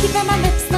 keep on my lips.